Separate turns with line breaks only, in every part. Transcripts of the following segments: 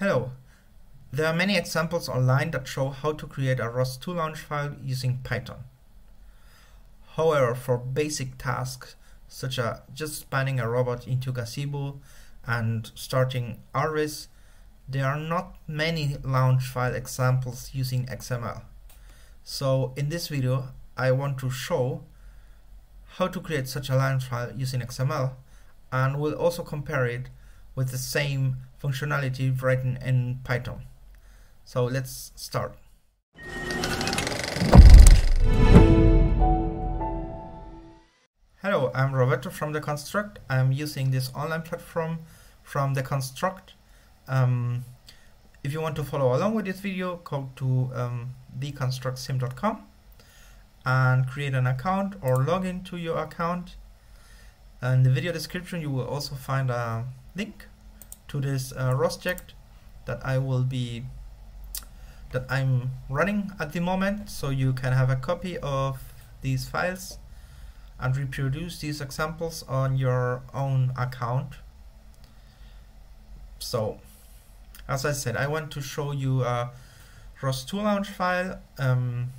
Hello. There are many examples online that show how to create a ROS2 launch file using Python. However, for basic tasks such as just spawning a robot into Gazebo and starting Rviz, there are not many launch file examples using XML. So in this video, I want to show how to create such a launch file using XML and we'll also compare it with the same functionality written in Python. So let's start. Hello, I'm Roberto from The Construct. I'm using this online platform from The Construct. Um, if you want to follow along with this video, go to um, theconstructsim.com and create an account or log into your account. In the video description, you will also find a link to this uh, ROSject that I will be that I'm running at the moment. So you can have a copy of these files and reproduce these examples on your own account. So as I said I want to show you a ROS2 launch file um,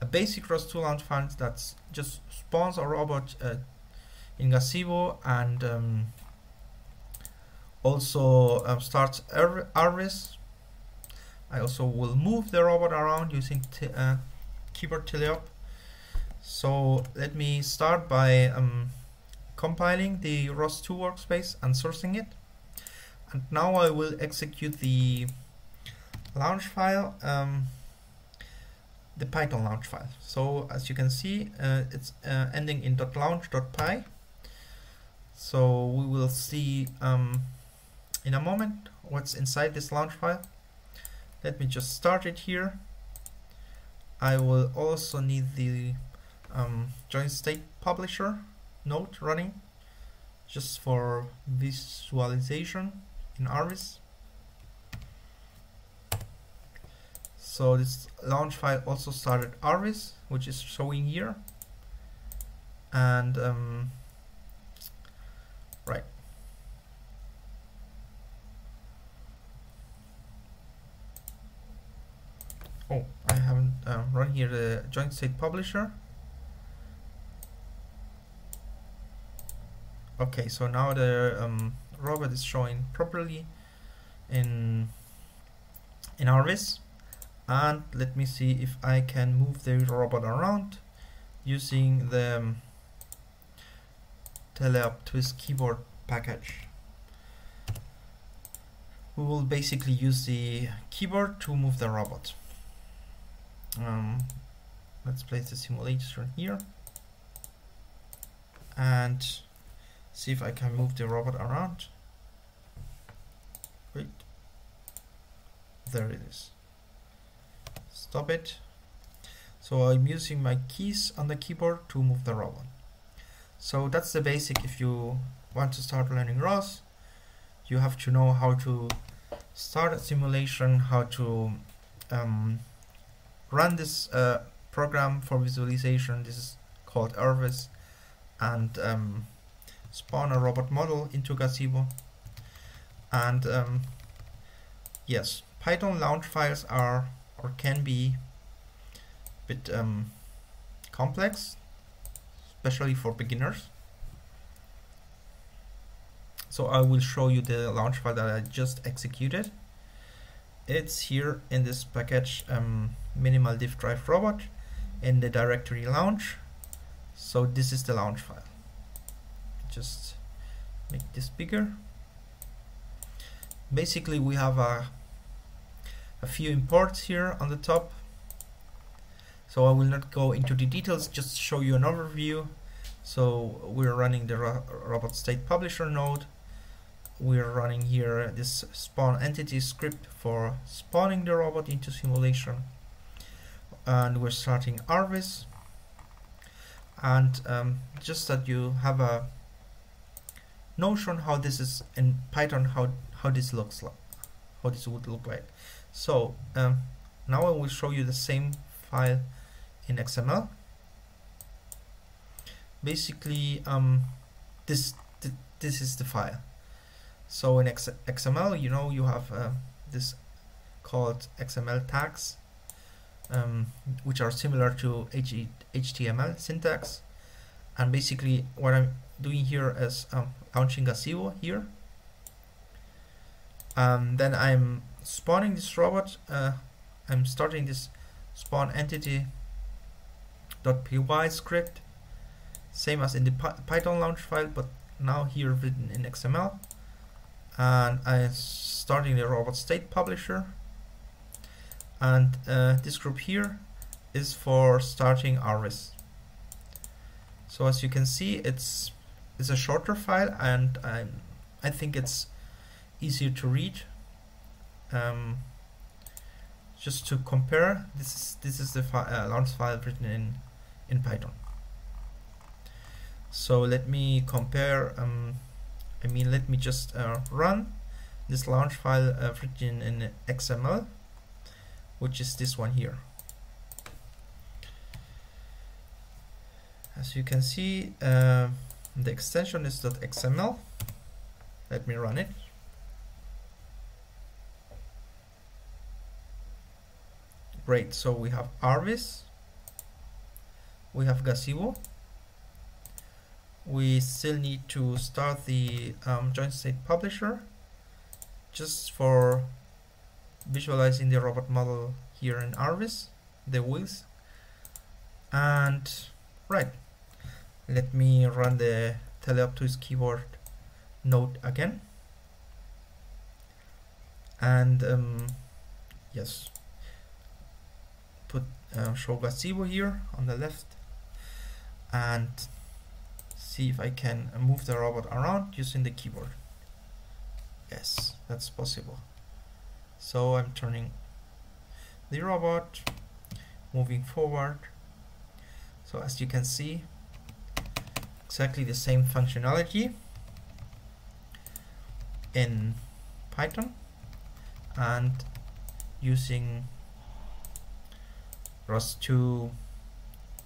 a basic ROS2 launch file that just spawns a robot uh, in Gazebo and um, also um, starts Rviz. I also will move the robot around using uh, keyboard teleop. So let me start by um, compiling the ROS2 workspace and sourcing it. And now I will execute the launch file, um, the Python launch file. So as you can see, uh, it's uh, ending in .launch.py. So we will see um, in a moment what's inside this launch file. Let me just start it here. I will also need the um, joint state publisher node running just for visualization in Rviz. So this launch file also started Rviz, which is showing here. And um, right, oh I haven't uh, run here the joint state publisher. Okay so now the um, robot is showing properly in in Rviz and let me see if I can move the robot around using the um, teleop twist keyboard package. We will basically use the keyboard to move the robot um, let's place the simulator here. And see if I can move the robot around. Wait. There it is. Stop it. So I'm using my keys on the keyboard to move the robot. So that's the basic. If you want to start learning ROS you have to know how to start a simulation how to um, run this uh, program for visualization. This is called Rviz and um, spawn a robot model into Gazebo. And um, yes, Python launch files are or can be a bit um, complex, especially for beginners. So I will show you the launch file that I just executed it's here in this package um, minimal diff drive robot in the directory launch. So this is the launch file. Just make this bigger. Basically we have a, a few imports here on the top. So I will not go into the details just show you an overview. So we're running the ro robot state publisher node we're running here this spawn entity script for spawning the robot into simulation. And we're starting Rviz. And um, just that you have a notion how this is in Python how how this looks like how this would look like. So um, now I will show you the same file in XML basically um, this th this is the file so in XML you know you have uh, this called XML tags um, which are similar to HTML syntax. And basically what I'm doing here is um, launching Gazebo here. And then I'm spawning this robot uh, I'm starting this spawn entity .py script same as in the Python launch file but now here written in XML and I'm starting the robot state publisher. And uh, this group here is for starting Rviz so as you can see it's it's a shorter file and I'm, I think it's easier to read. Um, just to compare this is this is the fi uh, launch file written in in Python. So let me compare um, I mean let me just uh, run this launch file uh, written in XML which is this one here. As you can see uh, the extension is .xml let me run it. Great so we have Rviz. We have Gazebo we still need to start the um, joint state publisher just for visualizing the robot model here in Rviz, the wheels. And right, let me run the teleop twist keyboard node again. And um, yes, put uh, show gazebo here on the left and see if I can uh, move the robot around using the keyboard. Yes, that's possible. So I'm turning the robot moving forward. So as you can see exactly the same functionality in Python and using ROS2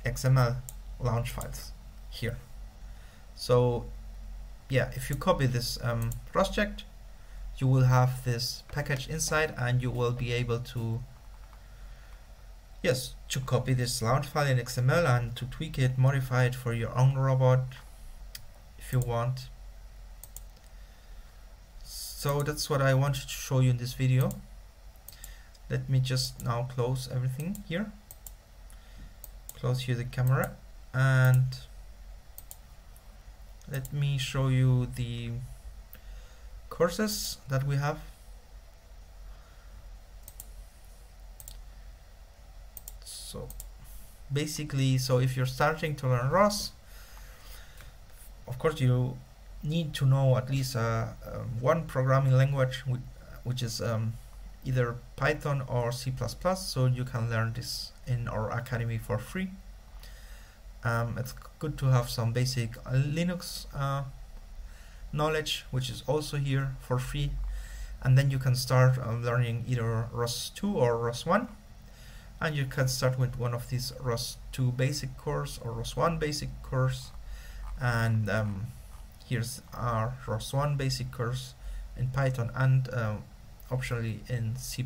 XML launch files here so yeah if you copy this um, project you will have this package inside and you will be able to yes to copy this launch file in XML and to tweak it modify it for your own robot if you want. So that's what I wanted to show you in this video. Let me just now close everything here. Close here the camera and let me show you the courses that we have. So basically so if you're starting to learn ROS of course you need to know at least uh, uh, one programming language which is um, either Python or C++ so you can learn this in our academy for free. Um, it's good to have some basic Linux uh, knowledge which is also here for free. And then you can start uh, learning either ROS2 or ROS1 and you can start with one of these ROS2 basic course or ROS1 basic course and um, here's our ROS1 basic course in Python and um, optionally in C++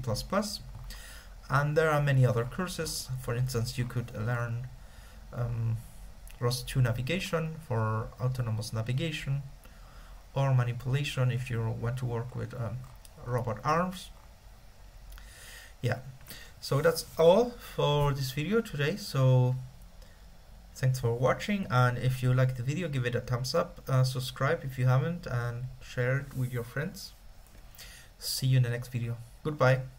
and there are many other courses. For instance you could learn um, ROS2 navigation for autonomous navigation or manipulation if you want to work with um, robot arms. Yeah. So that's all for this video today. So thanks for watching. And if you like the video give it a thumbs up uh, subscribe if you haven't and share it with your friends. See you in the next video. Goodbye